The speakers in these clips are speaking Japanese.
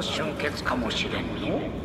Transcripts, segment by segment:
の俊傑かもしれんの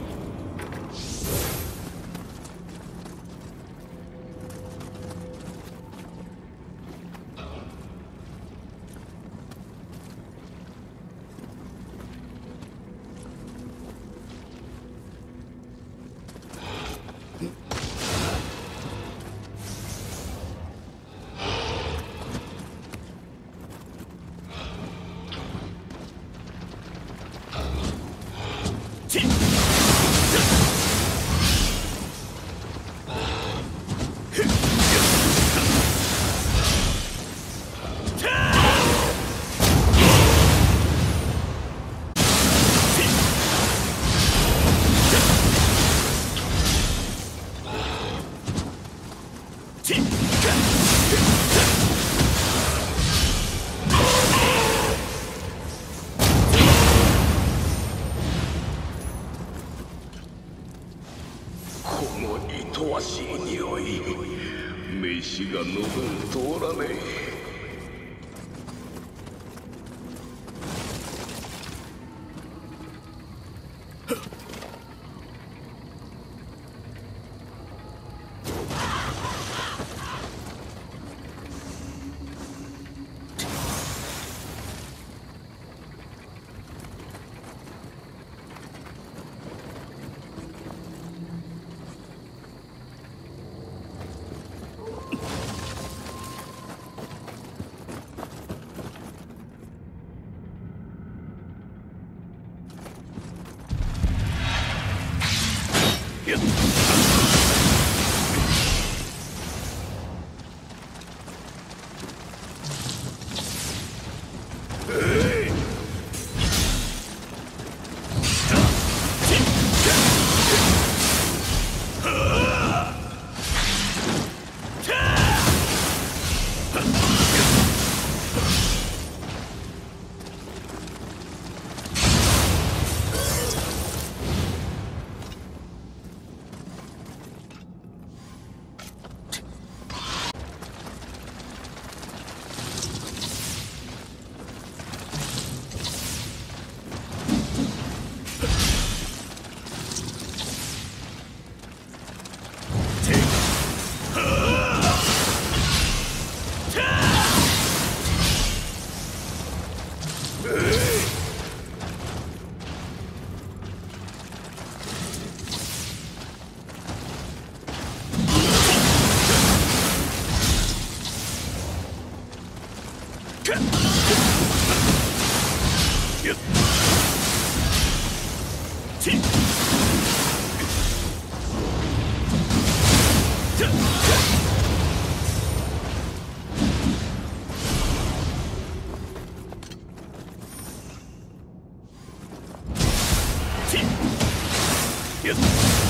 Yes.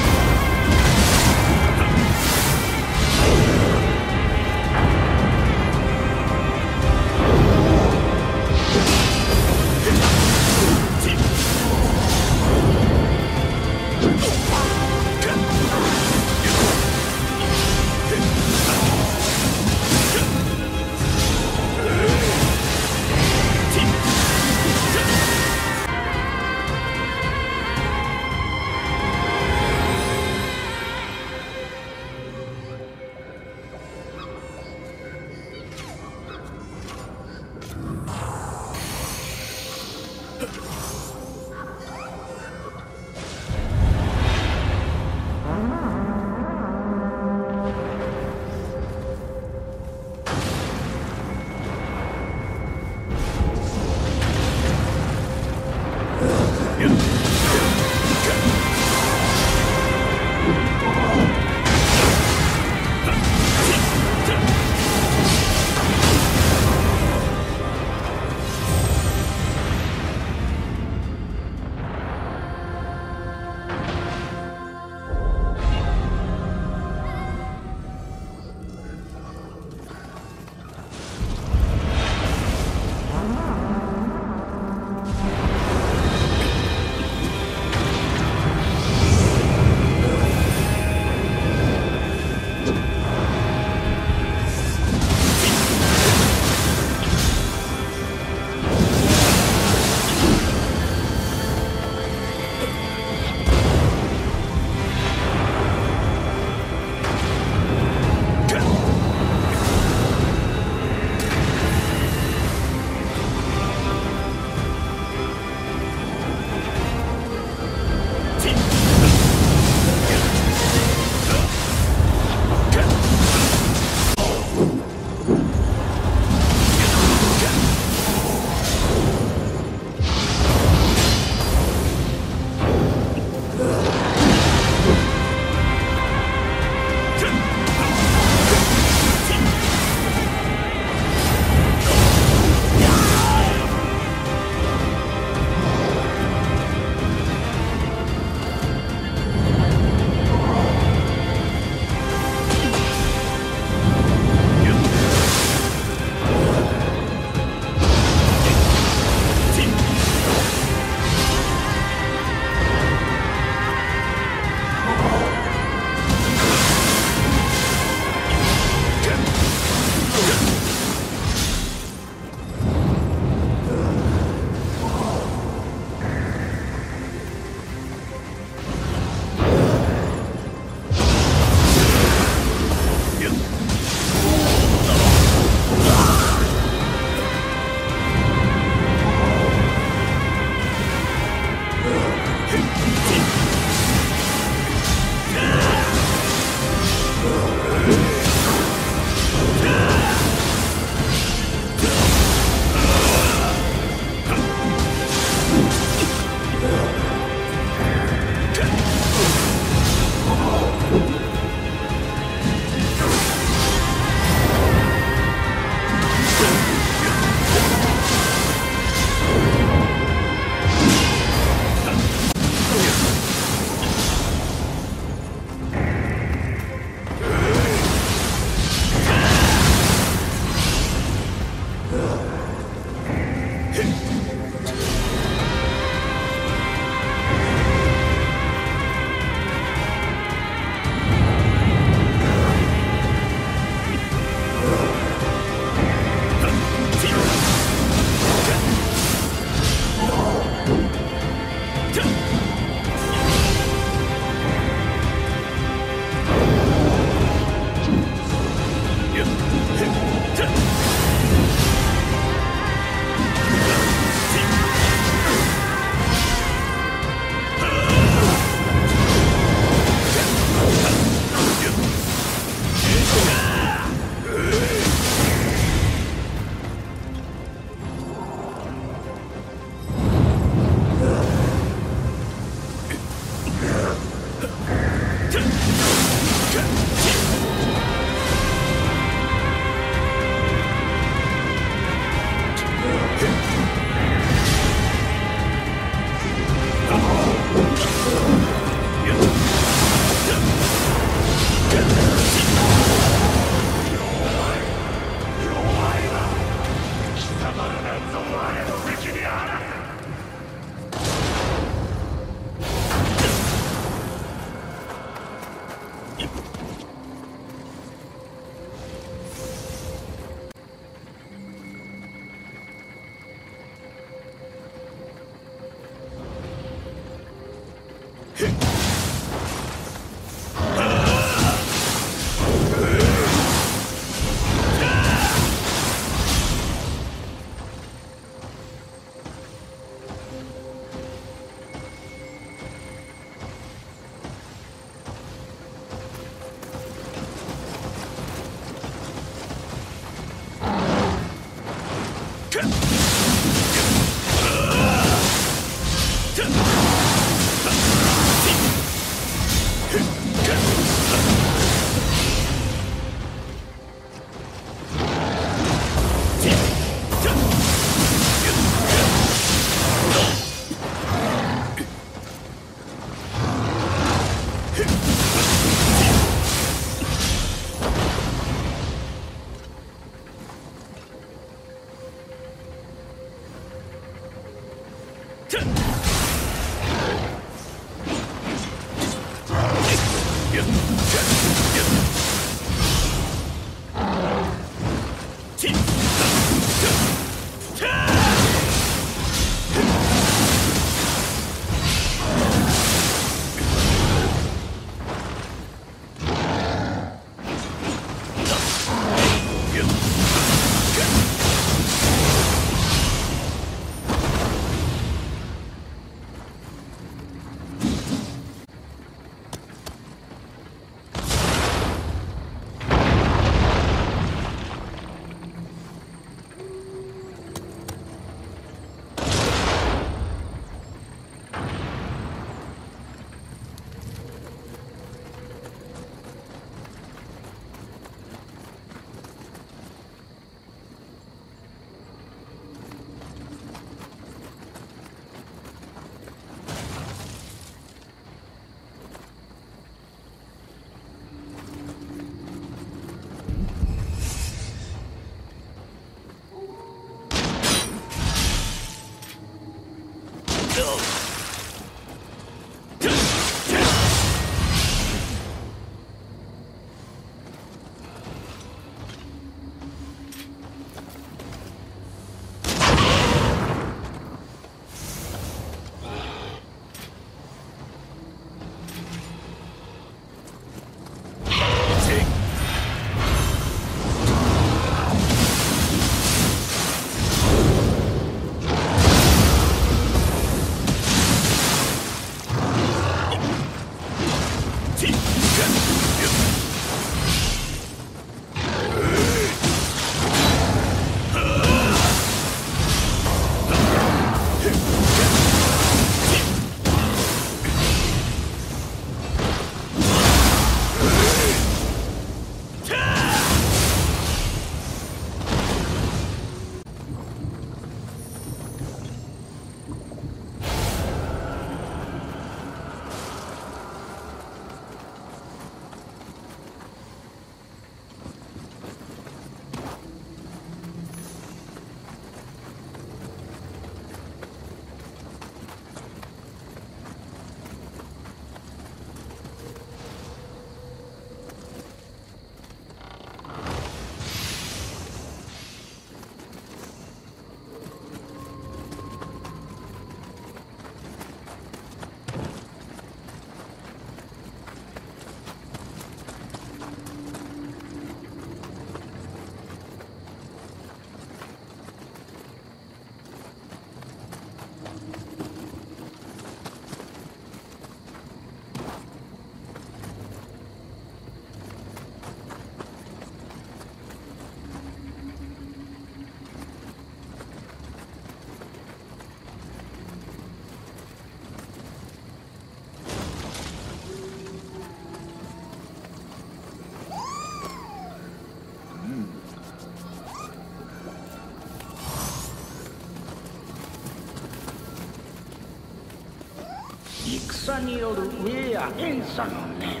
戦による飢えや怨嗟の念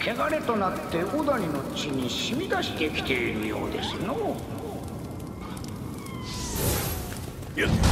汚れとなって小谷の地に染み出してきているようですのやっ